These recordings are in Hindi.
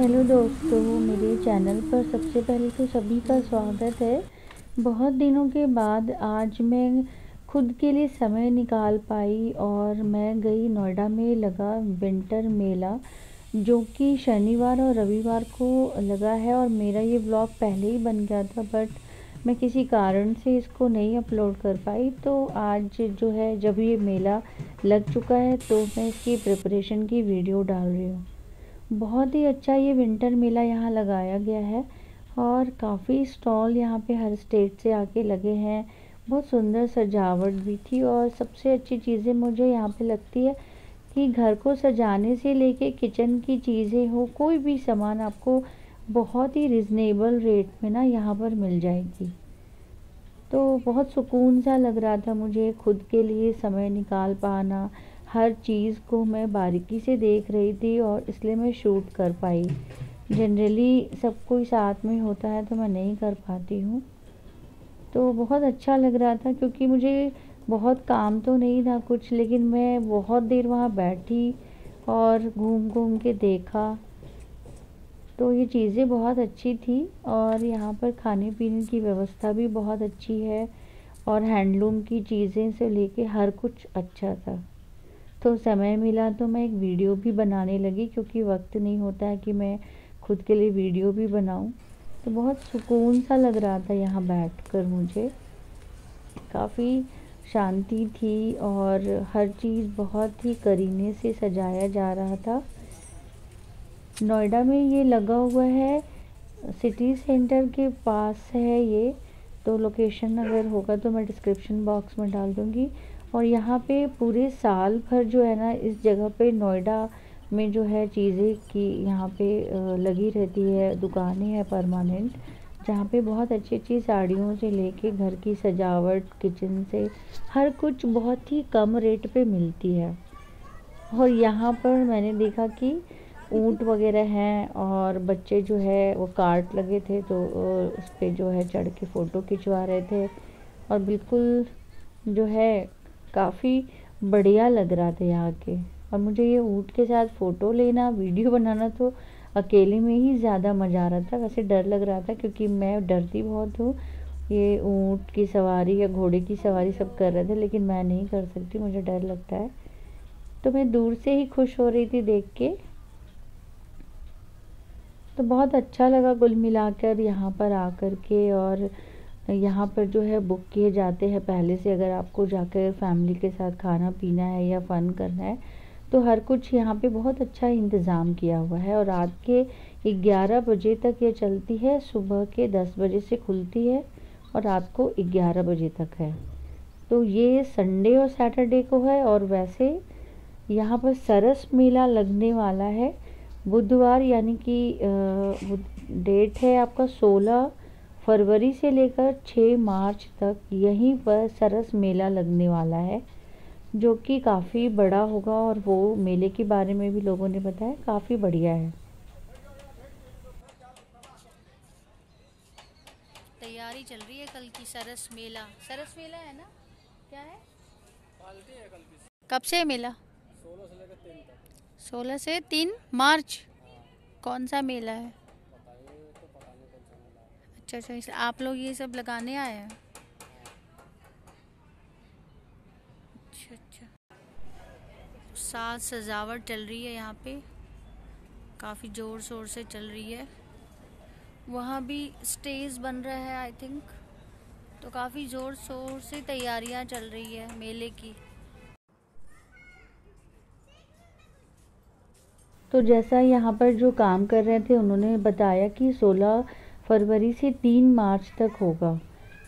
हेलो दोस्तों, मेरे चैनल पर सबसे पहले तो सभी का स्वागत है। बहुत दिनों के बाद आज मैं खुद के लिए समय निकाल पाई और मैं गई नोएडा में लगा विंटर मेला, जो कि शनिवार और रविवार को लगा है और मेरा ये ब्लॉग पहले ही बन गया था, बट मैं किसी कारण से इसको नहीं अपलोड कर पाई। तो आज जो है, जब ये मेला लग चुका है तो मैं इसकी प्रिपरेशन की वीडियो डाल रही हूँ। बहुत ही अच्छा ये विंटर मेला यहाँ लगाया गया है और काफ़ी स्टॉल यहाँ पे हर स्टेट से आके लगे हैं। बहुत सुंदर सजावट भी थी और सबसे अच्छी चीज़ें मुझे यहाँ पे लगती है कि घर को सजाने से लेके किचन की चीज़ें हो, कोई भी सामान आपको बहुत ही रिजनेबल रेट में ना यहाँ पर मिल जाएगी। तो बहुत सुकून सा लग रहा था मुझे खुद के लिए समय निकाल पाना हर चीज़ को मैं बारीकी से देख रही थी और इसलिए मैं शूट कर पाई। जनरली सब कोई साथ में होता है तो मैं नहीं कर पाती हूँ। तो बहुत अच्छा लग रहा था क्योंकि मुझे बहुत काम तो नहीं था कुछ, लेकिन मैं बहुत देर वहाँ बैठी और घूम घूम के देखा। तो ये चीज़ें बहुत अच्छी थी और यहाँ पर खाने पीने की व्यवस्था भी बहुत अच्छी है और हैंडलूम की चीज़ें से लेके हर कुछ अच्छा था। तो समय मिला तो मैं एक वीडियो भी बनाने लगी क्योंकि वक्त नहीं होता है कि मैं खुद के लिए वीडियो भी बनाऊँ। तो बहुत सुकून सा लग रहा था यहाँ बैठकर मुझे। काफ़ी शांति थी और हर चीज़ बहुत ही करीने से सजाया जा रहा था। नोएडा में ये लगा हुआ है, सिटी सेंटर के पास है ये। तो लोकेशन अगर होगा तो मैं डिस्क्रिप्शन बॉक्स में डाल दूँगी। और यहाँ पे पूरे साल भर जो है ना, इस जगह पे नोएडा में जो है चीज़ें की यहाँ पे लगी रहती है, दुकानें हैं परमानेंट जहाँ पे बहुत अच्छी अच्छी साड़ियों से लेके घर की सजावट किचन से हर कुछ बहुत ही कम रेट पे मिलती है। और यहाँ पर मैंने देखा कि ऊँट वगैरह हैं और बच्चे जो है वो कार्ट लगे थे तो उस पर जो है चढ़ के फ़ोटो खिंचवा रहे थे और बिल्कुल जो है काफ़ी बढ़िया लग रहा था यहाँ के। और मुझे ये ऊँट के साथ फ़ोटो लेना, वीडियो बनाना तो अकेले में ही ज़्यादा मज़ा आ रहा था। वैसे डर लग रहा था क्योंकि मैं डरती बहुत हूँ। ये ऊँट की सवारी या घोड़े की सवारी सब कर रहे थे, लेकिन मैं नहीं कर सकती, मुझे डर लगता है। तो मैं दूर से ही खुश हो रही थी देख के। तो बहुत अच्छा लगा कुल मिलाकर यहाँ पर आकर के और यहाँ पर जो है बुक किए जाते हैं पहले से, अगर आपको जाकर फैमिली के साथ खाना पीना है या फ़न करना है तो हर कुछ यहाँ पे बहुत अच्छा इंतज़ाम किया हुआ है और रात के ग्यारह बजे तक ये चलती है, सुबह के दस बजे से खुलती है और रात को ग्यारह बजे तक है। तो ये संडे और सैटरडे को है और वैसे यहाँ पर सरस मेला लगने वाला है। बुधवार यानी कि डेट है आपका सोलह फरवरी से लेकर 6 मार्च तक यहीं पर सरस मेला लगने वाला है जो कि काफ़ी बड़ा होगा और वो मेले के बारे में भी लोगों ने बताया काफ़ी बढ़िया है। तैयारी चल रही है कल की सरस मेला। सरस मेला है ना? क्या है? कब से है मेला? सोलह से तीन मार्च? कौन सा मेला है? अच्छा अच्छा आप लोग ये सब लगाने आए हैं? अच्छा अच्छा। साथ सजावट चल रही है यहाँ पे। काफ़ी ज़ोर शोर से चल रही है। वहाँ भी स्टेज बन रहा है आई थिंक तो काफ़ी ज़ोर शोर से तैयारियाँ चल रही है मेले की। तो जैसा यहाँ पर जो काम कर रहे थे, उन्होंने बताया कि 16 फरवरी से तीन मार्च तक होगा।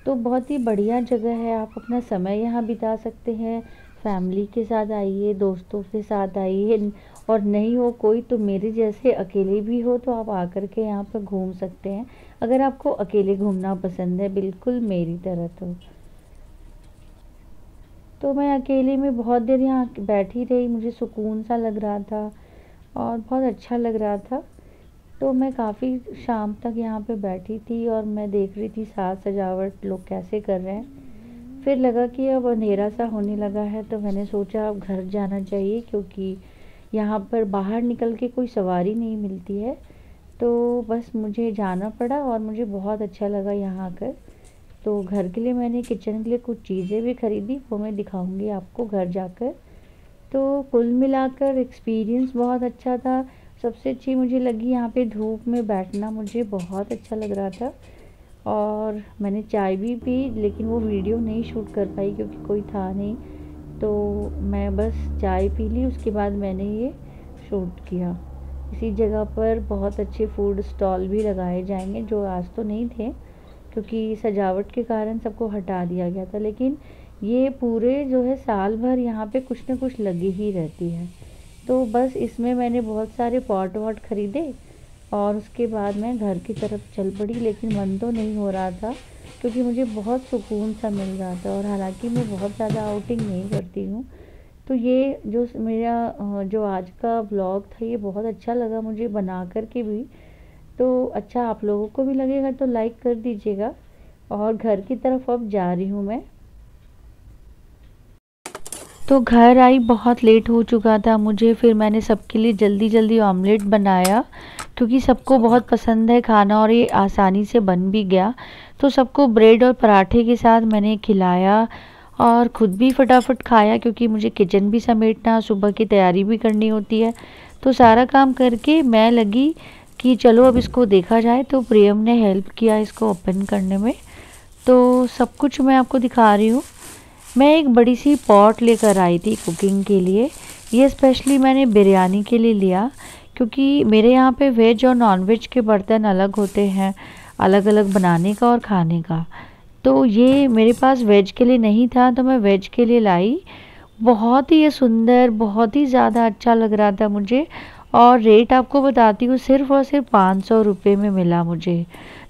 तो बहुत ही बढ़िया जगह है। आप अपना समय यहाँ बिता सकते हैं। फैमिली के साथ आइए, दोस्तों के साथ आइए। और नहीं हो कोई तो मेरे जैसे अकेले भी हो तो आप आकर के यहाँ पर घूम सकते हैं। अगर आपको अकेले घूमना पसंद है, बिल्कुल मेरी तरह तो। तो मैं अकेले में बहुत देर यहाँ बैठी रही। मुझे सुकून सा लग रहा था और बहुत अच्छा लग रहा था। तो मैं काफ़ी शाम तक यहाँ पे बैठी थी और मैं देख रही थी साज सजावट लोग कैसे कर रहे हैं। फिर लगा कि अब अंधेरा सा होने लगा है तो मैंने सोचा अब घर जाना चाहिए क्योंकि यहाँ पर बाहर निकल के कोई सवारी नहीं मिलती है। तो बस मुझे जाना पड़ा और मुझे बहुत अच्छा लगा यहाँ आकर। तो घर के लिए मैंने किचन के लिए कुछ चीज़ें भी ख़रीदी, वो मैं दिखाऊँगी आपको घर जाकर। तो कुल मिलाकर एक्सपीरियंस बहुत अच्छा था। सबसे अच्छी मुझे लगी यहाँ पे धूप में बैठना, मुझे बहुत अच्छा लग रहा था। और मैंने चाय भी पी, लेकिन वो वीडियो नहीं शूट कर पाई क्योंकि कोई था नहीं। तो मैं बस चाय पी ली, उसके बाद मैंने ये शूट किया। इसी जगह पर बहुत अच्छे फ़ूड स्टॉल भी लगाए जाएँगे, जो आज तो नहीं थे, क्योंकि सजावट के कारण सबको हटा दिया गया था। लेकिन ये पूरे जो है साल भर यहाँ पे कुछ ना कुछ लगी ही रहती है। तो बस इसमें मैंने बहुत सारे पॉट वॉट ख़रीदे और उसके बाद मैं घर की तरफ़ चल पड़ी, लेकिन मन तो नहीं हो रहा था क्योंकि मुझे बहुत सुकून सा मिल रहा था और हालाँकि मैं बहुत ज़्यादा आउटिंग नहीं करती हूँ। तो ये जो मेरा जो आज का ब्लॉग था, ये बहुत अच्छा लगा मुझे बना कर के भी। तो अच्छा आप लोगों को भी लगेगा तो लाइक कर दीजिएगा। और घर की तरफ़ अब जा रही हूँ मैं। तो घर आई, बहुत लेट हो चुका था मुझे, फिर मैंने सबके लिए जल्दी जल्दी ऑमलेट बनाया, क्योंकि सबको बहुत पसंद है खाना और ये आसानी से बन भी गया। तो सबको ब्रेड और पराठे के साथ मैंने खिलाया और ख़ुद भी फटाफट खाया, क्योंकि मुझे किचन भी समेटना, सुबह की तैयारी भी करनी होती है। तो सारा काम करके मैं लगी कि चलो अब इसको देखा जाए तो प्रियम ने हेल्प किया इसको ओपन करने में। तो सब कुछ मैं आपको दिखा रही हूँ। मैं एक बड़ी सी पॉट लेकर आई थी कुकिंग के लिए। ये स्पेशली मैंने बिरयानी के लिए लिया, क्योंकि मेरे यहाँ पे वेज और नॉन वेज के बर्तन अलग होते हैं अलग अलग बनाने का और खाने का। तो ये मेरे पास वेज के लिए नहीं था तो मैं वेज के लिए लाई। बहुत ही ये सुंदर, बहुत ही ज़्यादा अच्छा लग रहा था मुझे, और रेट आपको बताती हूँ, सिर्फ़ और सिर्फ़ पाँच सौ रुपये में मिला मुझे,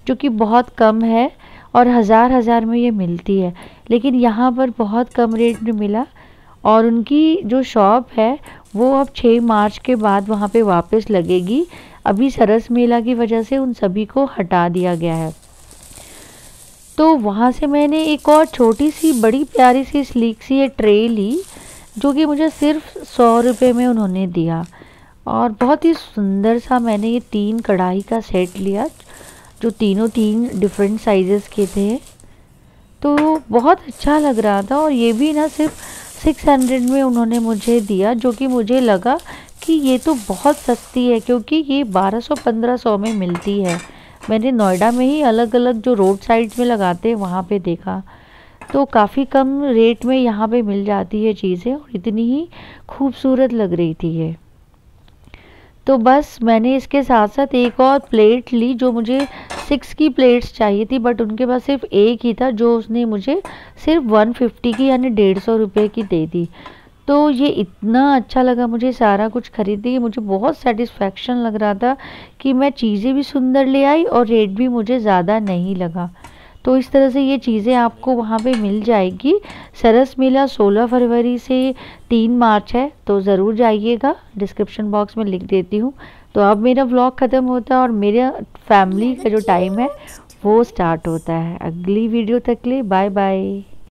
जो कि बहुत कम है, और हज़ार हज़ार में ये मिलती है। लेकिन यहाँ पर बहुत कम रेट में मिला और उनकी जो शॉप है, वो अब छः मार्च के बाद वहाँ पे वापस लगेगी। अभी सरस मेला की वजह से उन सभी को हटा दिया गया है। तो वहाँ से मैंने एक और छोटी सी, बड़ी प्यारी सी स्लीक सी ये ट्रे ली, जो कि मुझे सिर्फ़ सौ रुपये में उन्होंने दिया। और बहुत ही सुंदर सा मैंने ये तीन कढ़ाई का सेट लिया, जो तीनों तीन डिफरेंट साइजेस के थे। तो बहुत अच्छा लग रहा था और ये भी ना सिर्फ़ सिक्स हंड्रेड में उन्होंने मुझे दिया, जो कि मुझे लगा कि ये तो बहुत सस्ती है, क्योंकि ये बारह सौ, पंद्रह सौ में मिलती है। मैंने नोएडा में ही अलग अलग जो रोड साइड्स में लगाते हैं, वहाँ पे देखा। तो काफ़ी कम रेट में यहाँ पे मिल जाती है चीज़ें और इतनी ही खूबसूरत लग रही थी ये। तो बस मैंने इसके साथ साथ एक और प्लेट ली जो मुझे सिक्स की प्लेट्स चाहिए थी, बट उनके पास सिर्फ़ एक ही था, जो उसने मुझे सिर्फ़ वन फिफ्टी की यानी डेढ़ सौ रुपये की दे दी। तो ये इतना अच्छा लगा मुझे, सारा कुछ खरीद के, मुझे बहुत सेटिस्फेक्शन लग रहा था कि मैं चीज़ें भी सुंदर ले आई और रेट भी मुझे ज़्यादा नहीं लगा। तो इस तरह से ये चीज़ें आपको वहाँ पे मिल जाएगी। सरस मेला 16 फरवरी से 3 मार्च है तो ज़रूर जाइएगा। डिस्क्रिप्शन बॉक्स में लिख देती हूँ। तो अब मेरा व्लॉग ख़त्म होता है और मेरा फैमिली का जो टाइम है, वो स्टार्ट होता है। अगली वीडियो तक ले बाय बाय।